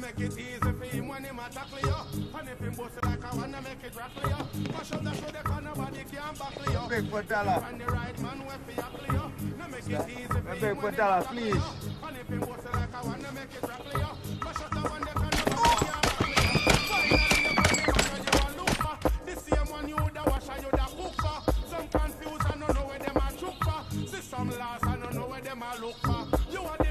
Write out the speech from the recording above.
make it easy for him when him a tackle you. And if him bust it like I wanna make it rattle you. Mash up the show, they can nobody can buckle you. Big for dollar. And the right man where fi apple you. Now make it easy for him when him dollar, a tackle you. And if him bust it like I wanna make it rattle you. Mash up the one they can nobody can buckle you. Finally you put him where you a looper. The same one you da wash and you da cook for. Some confused I don't know where them a chook for. See some lost I don't know where them a look for. You are the